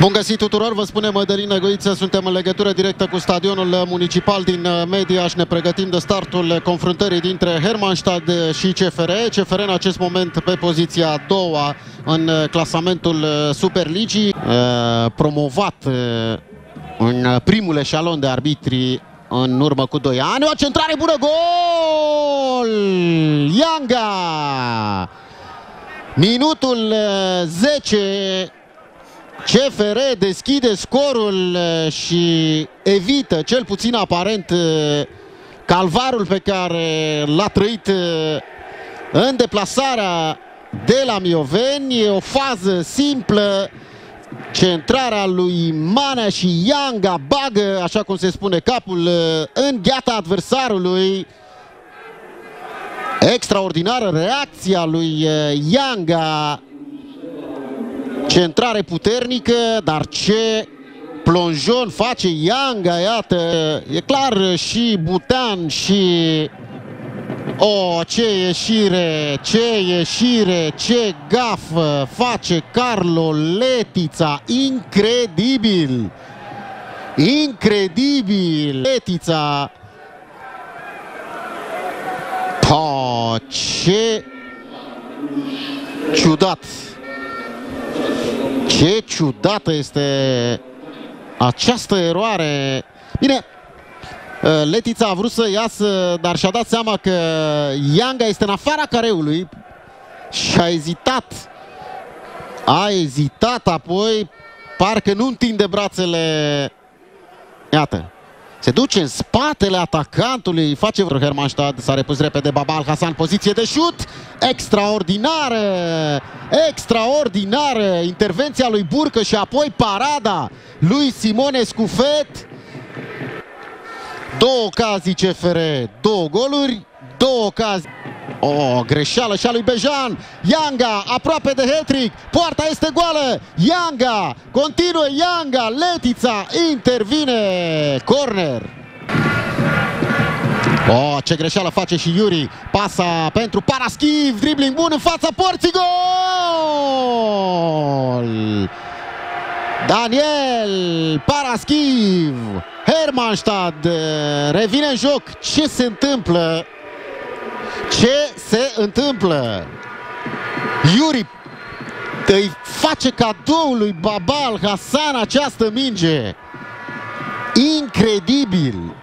Bun găsit tuturor, vă spune Mădălin Negoiță, suntem în legătură directă cu stadionul municipal din Mediaș, ne pregătim de startul confruntării dintre Hermannstad și CFR. CFR în acest moment pe poziția a doua în clasamentul Superligii, promovat în primul eșalon de arbitri în urmă cu 2 ani. O centrare bună, gol! Ianga! Minutul 10 CFR deschide scorul uh, și evită, cel puțin aparent, uh, calvarul pe care l-a trăit uh, în deplasarea de la Mioveni. O fază simplă, centrarea lui Manea și Ianga bagă, așa cum se spune, capul în gheata adversarului. Extraordinară reacția lui Ianga Centrare puternică, dar ce plonjon face Ianga, iată, e clar și Butean și... O, oh, ce ieșire, ce ieșire, ce gafă face Carlo Letița, incredibil! Incredibil! Letița Oh, ce ciudat! Ce ciudată este această eroare. Bine, uh, Letița a vrut să iasă, dar și-a dat seama că Ianga este în afara careului și a ezitat. A ezitat apoi, parcă nu întinde brațele. Iată, se duce în spatele atacantului, face Hermannstad, s-a repus repede Babal Hasan, poziție de șut, extraordinară, extraordinară intervenția lui Burcă și apoi parada lui Simone Scufet. Două ocazii CFR, două goluri, două ocazii. O, greșeală și a lui Bejan. Ianga, aproape de hat Poarta este goală. Ianga, continuă Ianga. Letița intervine. Corner. Oh, ce greșeală face și Iuri. Pasa pentru Paraschiv. Dribbling bun în fața porții. Gol! Daniel Paraschiv. Hermannstad revine în joc. Ce se întâmplă? Ce se întâmplă? Iuri îi face cadou lui Babal Hasan această minge. Incredibil!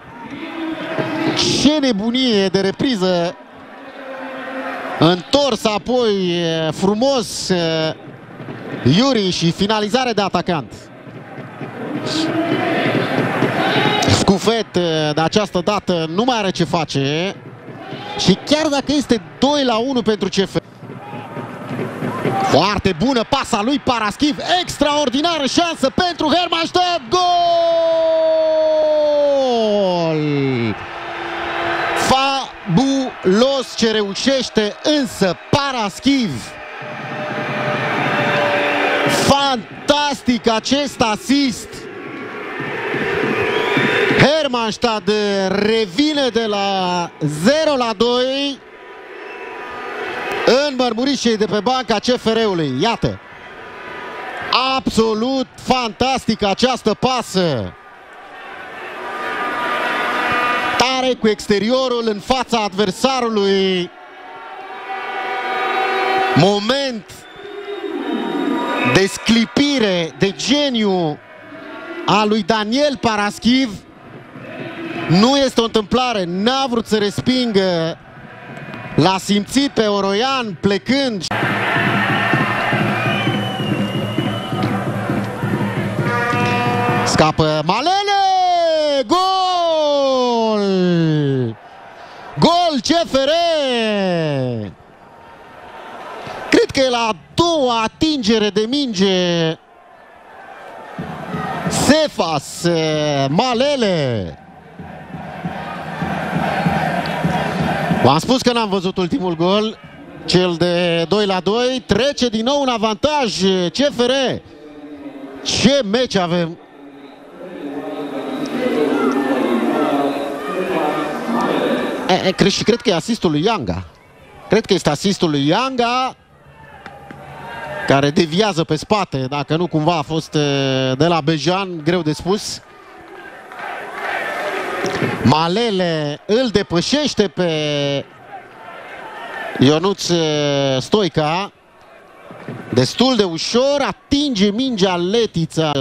Ce nebunie de repriză! Întors apoi frumos Iuri și finalizare de atacant. Scufet de această dată nu mai are ce face. Și chiar dacă este 2 la 1 pentru CF. Foarte bună pasa lui Paraschiv, extraordinară șansă pentru Hermannstadt, gol! Fabulos ce reușește însă Paraschiv. Fantastic acest asist Hermannstad revine de la 0 la 2 în mărmurișei de pe banca CFR-ului. Iată! Absolut fantastică această pasă! Tare cu exteriorul în fața adversarului. Moment de sclipire, de geniu a lui Daniel Paraschiv nu este o întâmplare, n-a vrut să respingă. L-a simțit pe Oroian plecând. Scapă Malele! Gol! Gol CFR! Cred că e la a doua atingere de minge. Sefas Malele. V-am spus că n-am văzut ultimul gol, cel de 2 la 2, trece din nou un avantaj CFR. Ce meci avem! E, e, cred, și cred că e asistul lui Ianga. Cred că este asistul lui Ianga. care deviază pe spate, dacă nu cumva a fost de la Bejan, greu de spus. Malele îl depășește pe Ionuț Stoica. Destul de ușor, atinge mingea Letița,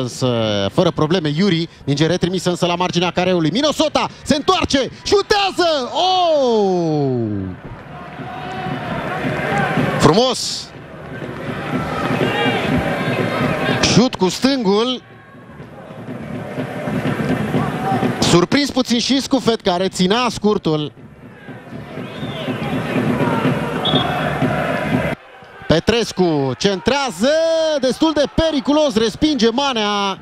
fără probleme Iuri, minge retrimisă însă la marginea careului. Minosota se întoarce, șutează! Oh! Frumos! Șut cu stângul. Surprins puțin și Scufet care ținea scurtul. Petrescu centrează destul de periculos, respinge Manea.